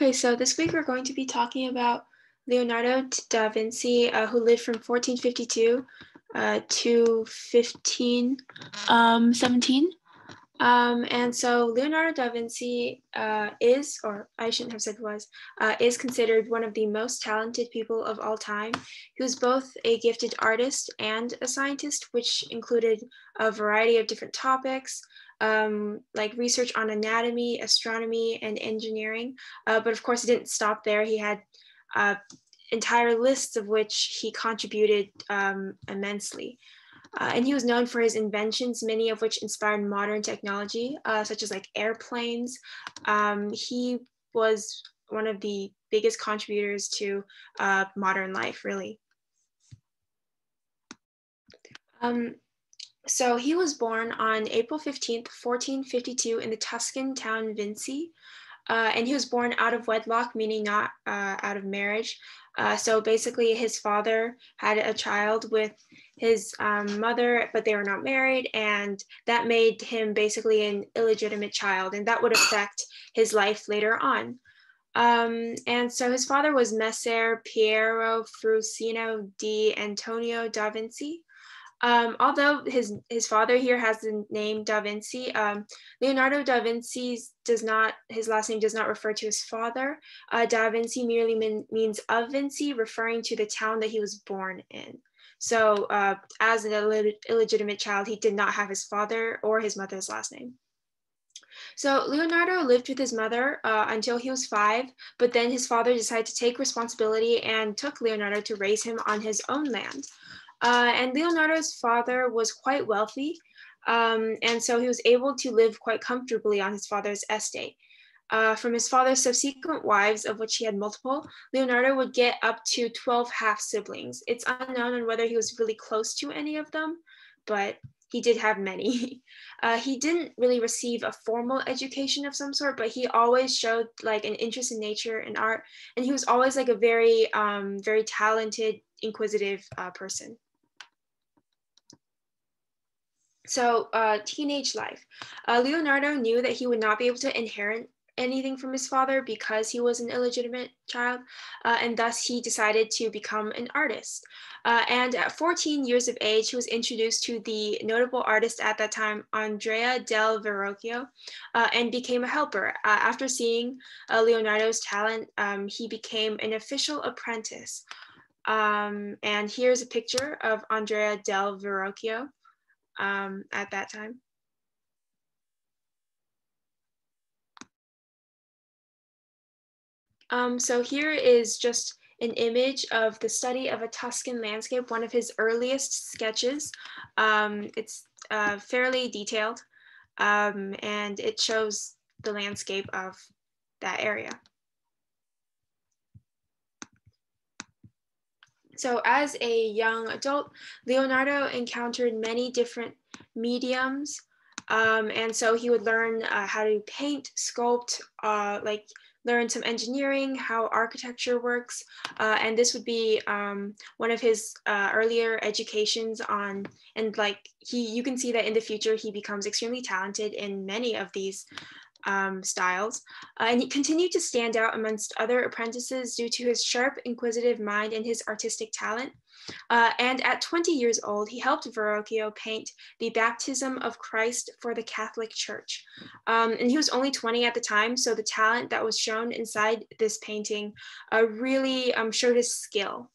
Okay, so this week we're going to be talking about Leonardo da Vinci, uh, who lived from 1452 uh, to 1517. Um, um, and so Leonardo da Vinci uh, is, or I shouldn't have said was, uh, is considered one of the most talented people of all time. He was both a gifted artist and a scientist, which included a variety of different topics, um, like research on anatomy, astronomy, and engineering. Uh, but of course, it didn't stop there. He had uh, entire lists of which he contributed um, immensely. Uh, and he was known for his inventions, many of which inspired modern technology, uh, such as like airplanes. Um, he was one of the biggest contributors to uh, modern life, really. Um, so he was born on April 15th, 1452 in the Tuscan town Vinci. Uh, and he was born out of wedlock, meaning not uh, out of marriage. Uh, so basically, his father had a child with his um, mother, but they were not married, and that made him basically an illegitimate child, and that would affect his life later on. Um, and so his father was Messer Piero Fruosino di Antonio da Vinci. Um, although his his father here has the name Da Vinci, um, Leonardo da Vinci does not his last name does not refer to his father. Uh, da Vinci merely mean, means of Vinci, referring to the town that he was born in. So, uh, as an Ill- illegitimate child, he did not have his father or his mother's last name. So Leonardo lived with his mother uh, until he was five, but then his father decided to take responsibility and took Leonardo to raise him on his own land. Uh, and Leonardo's father was quite wealthy, um, and so he was able to live quite comfortably on his father's estate. Uh, from his father's subsequent wives, of which he had multiple, Leonardo would get up to 12 half siblings. It's unknown on whether he was really close to any of them, but he did have many. Uh, he didn't really receive a formal education of some sort, but he always showed like an interest in nature and art, and he was always like a very, um, very talented, inquisitive uh, person. So, uh, teenage life. Uh, Leonardo knew that he would not be able to inherit anything from his father because he was an illegitimate child, uh, and thus he decided to become an artist. Uh, and at 14 years of age, he was introduced to the notable artist at that time, Andrea del Verrocchio, uh, and became a helper. Uh, after seeing uh, Leonardo's talent, um, he became an official apprentice. Um, and here's a picture of Andrea del Verrocchio um, at that time. Um, so here is just an image of the study of a Tuscan landscape, one of his earliest sketches. Um, it's uh, fairly detailed um, and it shows the landscape of that area. So as a young adult, Leonardo encountered many different mediums. Um, and so he would learn uh, how to paint, sculpt, uh, like learn some engineering, how architecture works. Uh, and this would be um, one of his uh, earlier educations on, and like he, you can see that in the future, he becomes extremely talented in many of these um, styles. Uh, and he continued to stand out amongst other apprentices due to his sharp, inquisitive mind and his artistic talent. Uh, and at 20 years old, he helped Verrocchio paint the baptism of Christ for the Catholic Church. Um, and he was only 20 at the time, so the talent that was shown inside this painting uh, really um, showed his skill.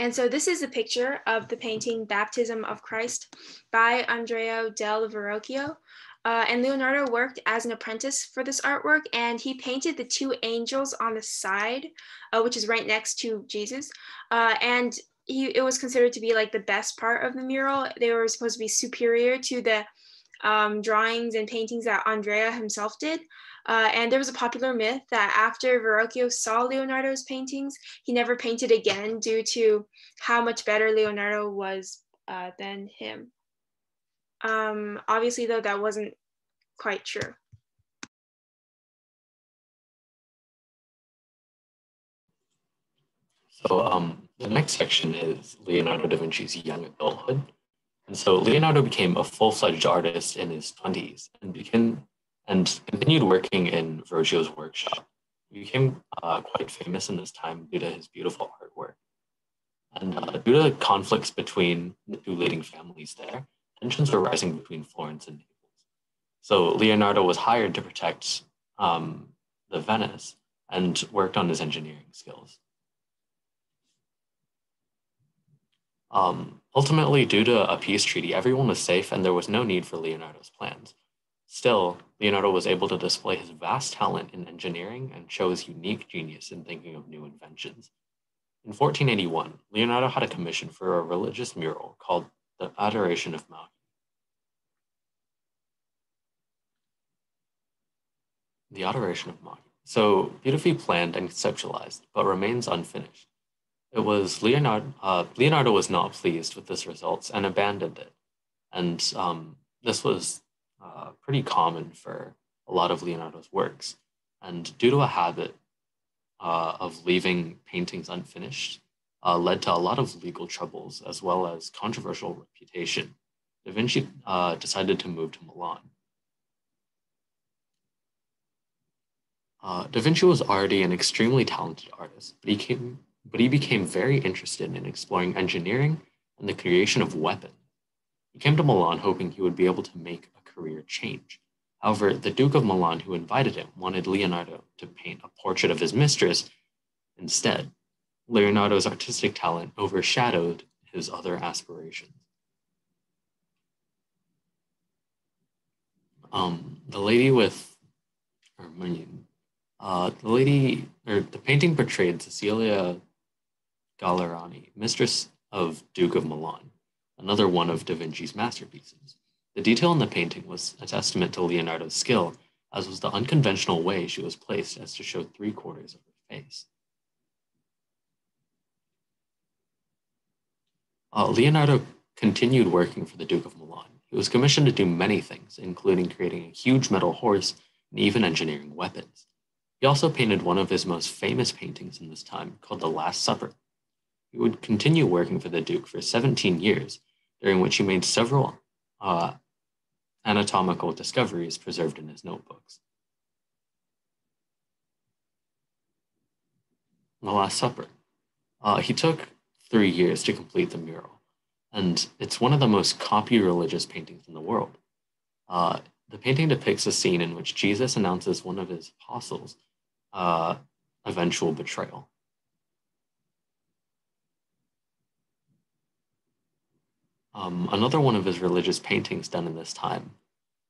And so this is a picture of the painting Baptism of Christ by Andrea del Verrocchio. Uh, and Leonardo worked as an apprentice for this artwork, and he painted the two angels on the side, uh, which is right next to Jesus. Uh, and he, it was considered to be like the best part of the mural. They were supposed to be superior to the um, drawings and paintings that Andrea himself did. Uh, and there was a popular myth that after Verrocchio saw Leonardo's paintings, he never painted again due to how much better Leonardo was uh, than him. Um, obviously, though, that wasn't quite true. So um, the next section is Leonardo da Vinci's young adulthood. And so Leonardo became a full-fledged artist in his 20s and began and continued working in Verrocchio's workshop. He became uh, quite famous in this time due to his beautiful artwork. And uh, due to conflicts between the two leading families there, tensions were rising between Florence and Naples. So Leonardo was hired to protect um, the Venice and worked on his engineering skills. Um, ultimately, due to a peace treaty, everyone was safe and there was no need for Leonardo's plans. Still, Leonardo was able to display his vast talent in engineering and show his unique genius in thinking of new inventions. In 1481, Leonardo had a commission for a religious mural called The Adoration of Mount. The Adoration of Mach. So beautifully planned and conceptualized, but remains unfinished. It was Leonardo. Uh, Leonardo was not pleased with this results and abandoned it, and um, this was pretty common for a lot of Leonardo's works. And due to a habit uh, of leaving paintings unfinished, uh, led to a lot of legal troubles as well as controversial reputation. Da Vinci uh, decided to move to Milan. Uh, da Vinci was already an extremely talented artist, but he, came, but he became very interested in exploring engineering and the creation of weapons. He came to Milan hoping he would be able to make career change. However, the Duke of Milan, who invited him, wanted Leonardo to paint a portrait of his mistress instead. Leonardo's artistic talent overshadowed his other aspirations. Um, the lady with, or uh, the lady, or the painting portrayed Cecilia Gallerani, mistress of Duke of Milan, another one of Da Vinci's masterpieces. The detail in the painting was a testament to Leonardo's skill, as was the unconventional way she was placed as to show three quarters of her face. Uh, Leonardo continued working for the Duke of Milan. He was commissioned to do many things, including creating a huge metal horse and even engineering weapons. He also painted one of his most famous paintings in this time called The Last Supper. He would continue working for the Duke for 17 years, during which he made several uh, anatomical discoveries preserved in his notebooks. The Last Supper. Uh, he took three years to complete the mural, and it's one of the most copied religious paintings in the world. Uh, the painting depicts a scene in which Jesus announces one of his apostles' uh, eventual betrayal. Um, another one of his religious paintings done in this time,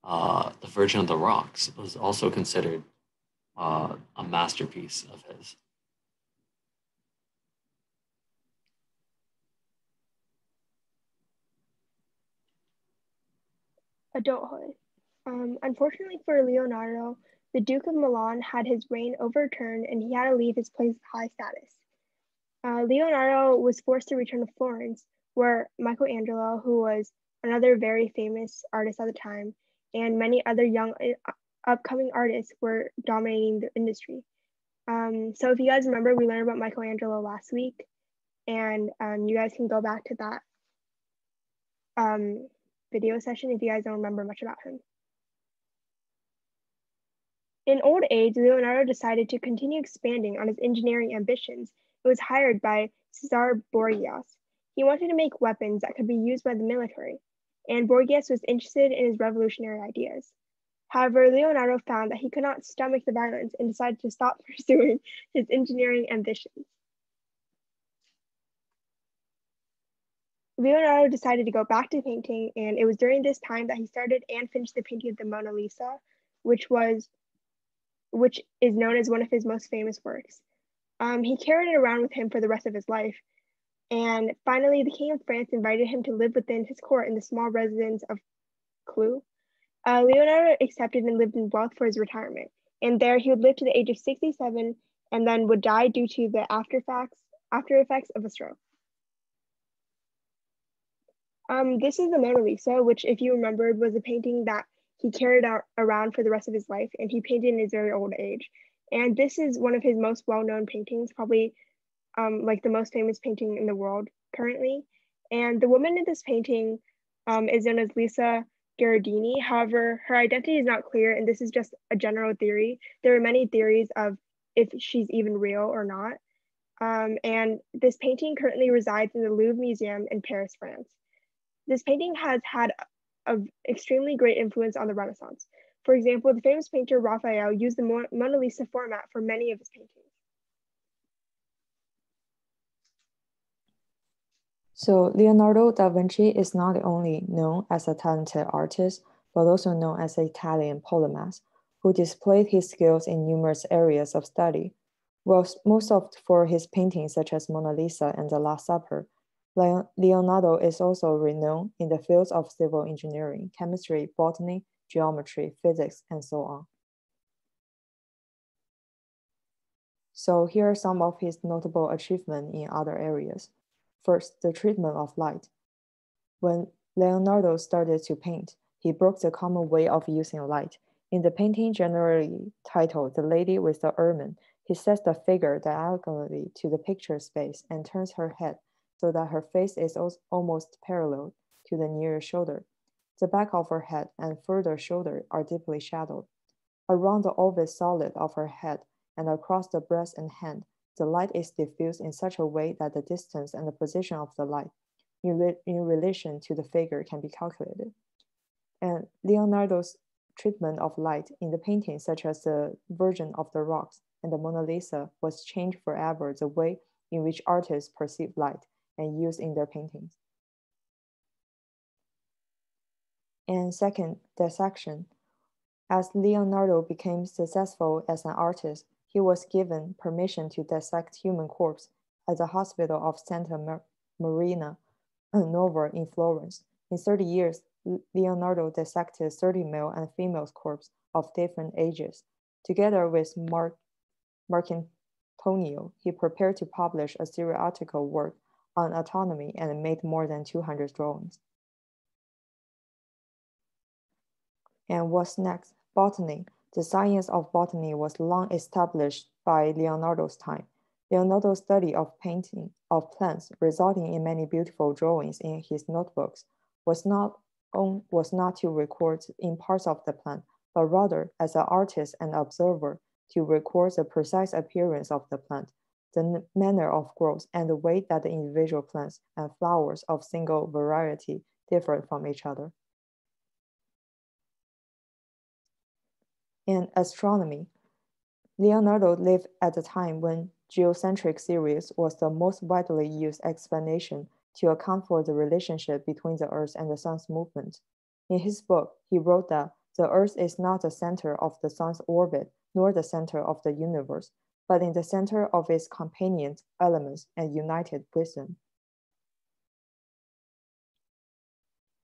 uh, The Virgin of the Rocks, was also considered uh, a masterpiece of his. Adulthood. Um, unfortunately for Leonardo, the Duke of Milan had his reign overturned and he had to leave his place of high status. Uh, Leonardo was forced to return to Florence, where Michelangelo, who was another very famous artist at the time, and many other young uh, upcoming artists were dominating the industry. Um, so if you guys remember, we learned about Michelangelo last week, and um, you guys can go back to that um, video session if you guys don't remember much about him. In old age, Leonardo decided to continue expanding on his engineering ambitions and was hired by Cesare Borgias, he wanted to make weapons that could be used by the military, and Borgias was interested in his revolutionary ideas. However, Leonardo found that he could not stomach the violence and decided to stop pursuing his engineering ambitions. Leonardo decided to go back to painting, and it was during this time that he started and finished the painting of the Mona Lisa, which was which is known as one of his most famous works. Um, he carried it around with him for the rest of his life, and finally, the King of France invited him to live within his court in the small residence of Clou. Uh, Leonardo accepted and lived in wealth for his retirement. And there he would live to the age of 67 and then would die due to the after effects, after effects of a stroke. Um, this is the Mona Lisa, which, if you remembered, was a painting that he carried out around for the rest of his life and he painted in his very old age. And this is one of his most well known paintings, probably um, like the most famous painting in the world currently. And the woman in this painting um, is known as Lisa Gherardini. However, her identity is not clear, and this is just a general theory. There are many theories of if she's even real or not. Um, and this painting currently resides in the Louvre Museum in Paris, France. This painting has had an extremely great influence on the Renaissance. For example, the famous painter Raphael used the Mona Lisa format for many of his paintings. So Leonardo da Vinci is not only known as a talented artist, but also known as an Italian polymath who displayed his skills in numerous areas of study. Well, most of for his paintings such as Mona Lisa and the Last Supper, Leonardo is also renowned in the fields of civil engineering, chemistry, botany, geometry, physics, and so on. So here are some of his notable achievements in other areas. First, the treatment of light. When Leonardo started to paint, he broke the common way of using light. In the painting generally titled The Lady with the Ermine, he sets the figure diagonally to the picture space and turns her head so that her face is almost parallel to the near shoulder. The back of her head and further shoulder are deeply shadowed. Around the oval solid of her head and across the breast and hand, the light is diffused in such a way that the distance and the position of the light in, re in relation to the figure can be calculated. And Leonardo's treatment of light in the paintings such as the Virgin of the Rocks and the Mona Lisa was changed forever the way in which artists perceive light and use in their paintings. And second, dissection. As Leonardo became successful as an artist, he was given permission to dissect human corpse at the hospital of Santa Marina Nova in Florence. In 30 years, Leonardo dissected 30 male and female corpses of different ages. Together with Mark, Marcantonio, he prepared to publish a theoretical work on anatomy and made more than 200 drawings. And what's next? Botany. The science of botany was long established by Leonardo's time. Leonardo's study of painting of plants, resulting in many beautiful drawings in his notebooks, was not, on, was not to record in parts of the plant, but rather as an artist and observer to record the precise appearance of the plant, the manner of growth, and the way that the individual plants and flowers of single variety differed from each other. And astronomy. Leonardo lived at a time when geocentric theories was the most widely used explanation to account for the relationship between the Earth and the Sun's movement. In his book, he wrote that the Earth is not the center of the Sun's orbit, nor the center of the universe, but in the center of its companion elements and united with them.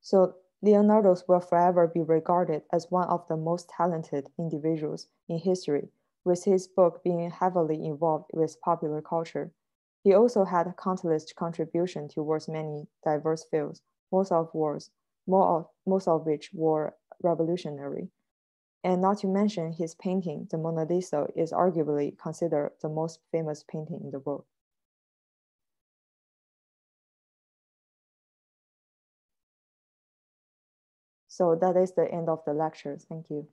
So Leonardo will forever be regarded as one of the most talented individuals in history, with his book being heavily involved with popular culture. He also had a countless contributions towards many diverse fields, most of, wars, of, most of which were revolutionary. And not to mention his painting, the Mona Lisa is arguably considered the most famous painting in the world. So that is the end of the lecture. Thank you.